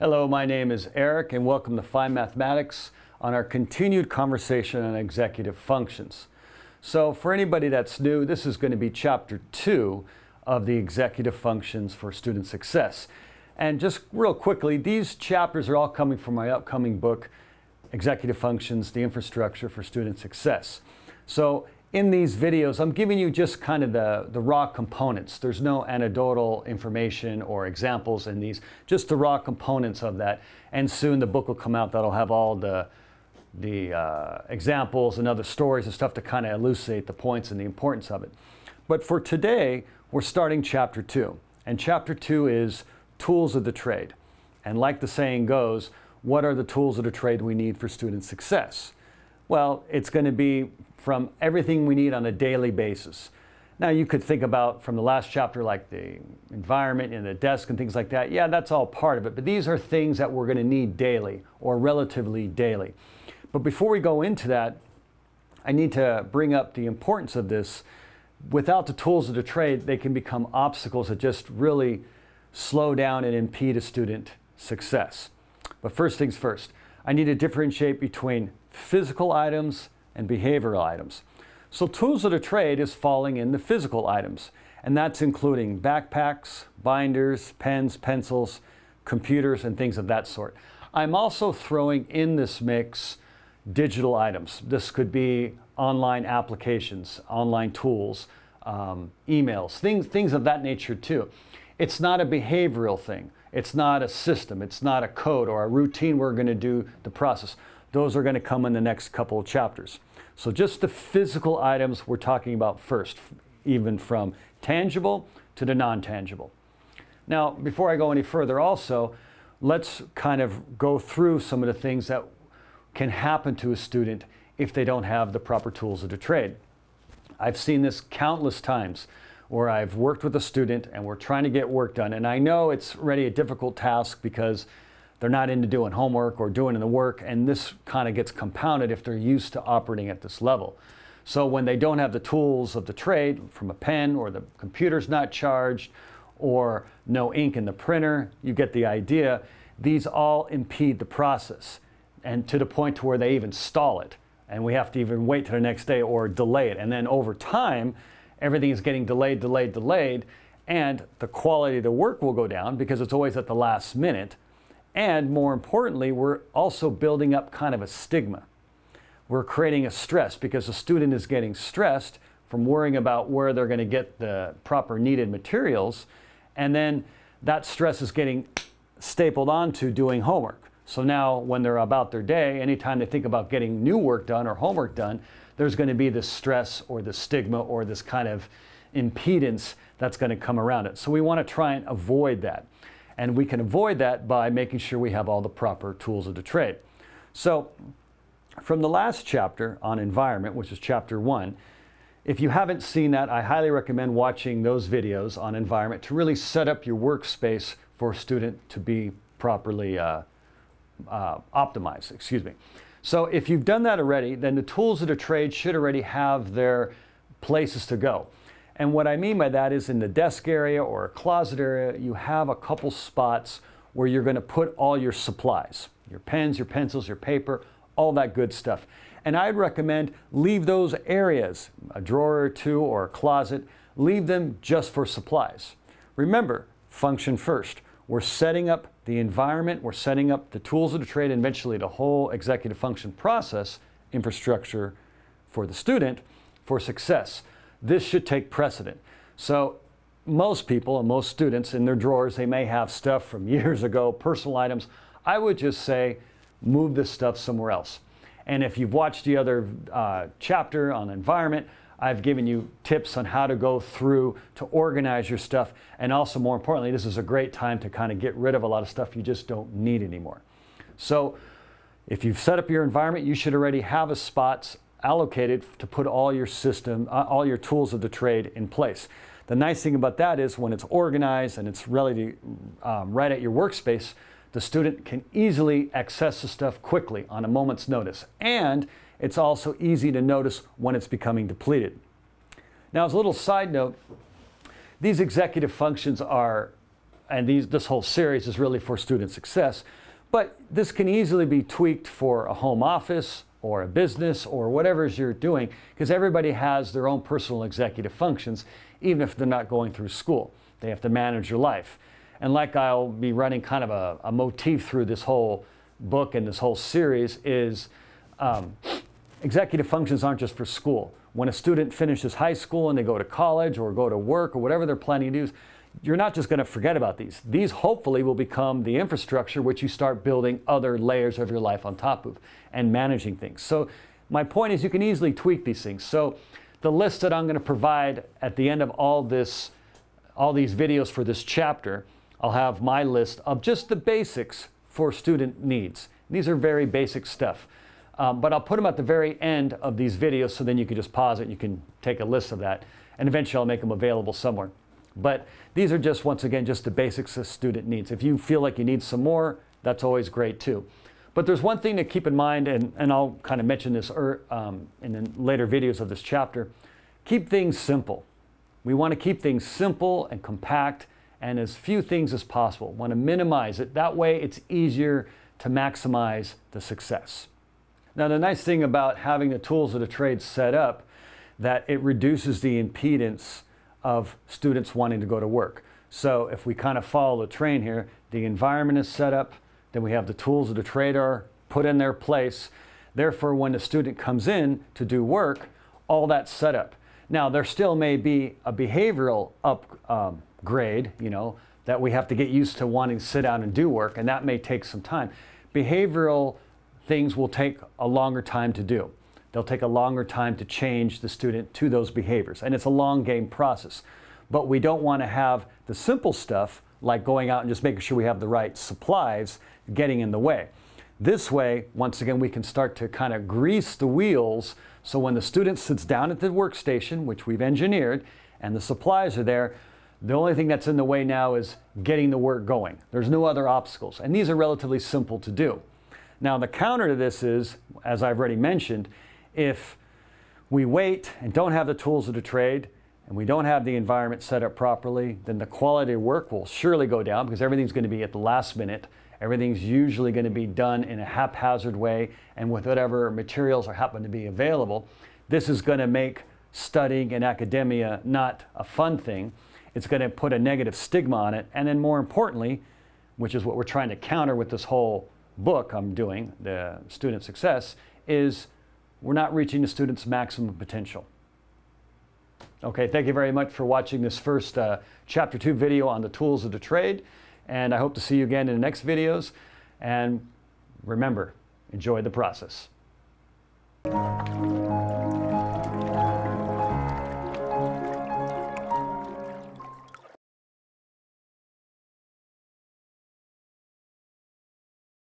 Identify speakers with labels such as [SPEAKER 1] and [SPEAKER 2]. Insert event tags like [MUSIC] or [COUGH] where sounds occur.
[SPEAKER 1] Hello, my name is Erik, and welcome to Fine Mathematics on our continued conversation on executive functions. So, for anybody that's new, this is going to be chapter two of the executive functions for student success. And just real quickly, these chapters are all coming from my upcoming book, Executive Functions The Infrastructure for Student Success. So, in these videos, I'm giving you just kind of the, the raw components. There's no anecdotal information or examples in these, just the raw components of that. And soon the book will come out that'll have all the, the uh, examples and other stories and stuff to kind of elucidate the points and the importance of it. But for today, we're starting chapter two. And chapter two is tools of the trade. And like the saying goes, what are the tools of the trade we need for student success? Well, it's going to be from everything we need on a daily basis. Now, you could think about from the last chapter, like the environment and the desk and things like that. Yeah, that's all part of it. But these are things that we're going to need daily or relatively daily. But before we go into that, I need to bring up the importance of this. Without the tools of the trade, they can become obstacles that just really slow down and impede a student success. But first things first, I need to differentiate between physical items and behavioral items. So tools of the trade is falling in the physical items, and that's including backpacks, binders, pens, pencils, computers, and things of that sort. I'm also throwing in this mix digital items. This could be online applications, online tools, um, emails, things, things of that nature too. It's not a behavioral thing. It's not a system. It's not a code or a routine we're going to do the process. Those are going to come in the next couple of chapters. So just the physical items we're talking about first, even from tangible to the non-tangible. Now, before I go any further also, let's kind of go through some of the things that can happen to a student if they don't have the proper tools of the trade. I've seen this countless times where I've worked with a student and we're trying to get work done. And I know it's already a difficult task because they're not into doing homework or doing the work, and this kind of gets compounded if they're used to operating at this level. So when they don't have the tools of the trade from a pen or the computer's not charged or no ink in the printer, you get the idea. These all impede the process and to the point to where they even stall it. And we have to even wait to the next day or delay it. And then over time, everything is getting delayed, delayed, delayed, and the quality of the work will go down because it's always at the last minute and more importantly, we're also building up kind of a stigma. We're creating a stress because the student is getting stressed from worrying about where they're going to get the proper needed materials. And then that stress is getting stapled onto doing homework. So now, when they're about their day, anytime they think about getting new work done or homework done, there's going to be this stress or the stigma or this kind of impedance that's going to come around it. So we want to try and avoid that. And we can avoid that by making sure we have all the proper tools of the trade. So from the last chapter on environment, which is chapter one, if you haven't seen that, I highly recommend watching those videos on environment to really set up your workspace for a student to be properly uh, uh, optimized, excuse me. So if you've done that already, then the tools of the trade should already have their places to go. And what I mean by that is in the desk area or a closet area, you have a couple spots where you're going to put all your supplies, your pens, your pencils, your paper, all that good stuff. And I'd recommend leave those areas, a drawer or two or a closet, leave them just for supplies. Remember, function first. We're setting up the environment, we're setting up the tools of the trade, and eventually the whole executive function process infrastructure for the student for success this should take precedent. So most people and most students in their drawers, they may have stuff from [LAUGHS] years ago, personal items. I would just say, move this stuff somewhere else. And if you've watched the other uh, chapter on environment, I've given you tips on how to go through to organize your stuff. And also, more importantly, this is a great time to kind of get rid of a lot of stuff you just don't need anymore. So, if you've set up your environment, you should already have a spots allocated to put all your system, uh, all your tools of the trade in place. The nice thing about that is when it's organized and it's really um, right at your workspace, the student can easily access the stuff quickly on a moment's notice. And it's also easy to notice when it's becoming depleted. Now, as a little side note, these executive functions are and these, this whole series is really for student success. But this can easily be tweaked for a home office or a business or whatever is you're doing because everybody has their own personal executive functions, even if they're not going through school. They have to manage your life. And like I'll be running kind of a, a motif through this whole book and this whole series is um, executive functions aren't just for school. When a student finishes high school and they go to college or go to work or whatever they're planning to do, you're not just going to forget about these. These hopefully will become the infrastructure which you start building other layers of your life on top of and managing things. So my point is you can easily tweak these things. So the list that I'm going to provide at the end of all this all these videos for this chapter, I'll have my list of just the basics for student needs. These are very basic stuff. Um, but I'll put them at the very end of these videos so then you can just pause it and you can take a list of that. And eventually I'll make them available somewhere. But these are just, once again, just the basics of student needs. If you feel like you need some more, that's always great too. But there's one thing to keep in mind, and, and I'll kind of mention this er, um, in the later videos of this chapter. Keep things simple. We want to keep things simple and compact and as few things as possible. We want to minimize it. That way it's easier to maximize the success. Now the nice thing about having the tools of the trade set up that it reduces the impedance of students wanting to go to work. So if we kind of follow the train here, the environment is set up, then we have the tools of the trade are put in their place. Therefore, when the student comes in to do work, all that's set up. Now, there still may be a behavioral upgrade, um, you know, that we have to get used to wanting to sit down and do work, and that may take some time. Behavioral things will take a longer time to do. They'll take a longer time to change the student to those behaviors, and it's a long game process. But we don't want to have the simple stuff like going out and just making sure we have the right supplies getting in the way. This way, once again, we can start to kind of grease the wheels so when the student sits down at the workstation, which we've engineered, and the supplies are there, the only thing that's in the way now is getting the work going. There's no other obstacles, and these are relatively simple to do. Now, the counter to this is, as I've already mentioned, if we wait and don't have the tools of the trade, and we don't have the environment set up properly, then the quality of work will surely go down because everything's going to be at the last minute Everything's usually going to be done in a haphazard way and with whatever materials are happen to be available. This is going to make studying in academia not a fun thing. It's going to put a negative stigma on it. And then more importantly, which is what we're trying to counter with this whole book I'm doing, the student success, is we're not reaching the student's maximum potential. Okay, thank you very much for watching this first uh, chapter two video on the tools of the trade. And I hope to see you again in the next videos. And remember, enjoy the process.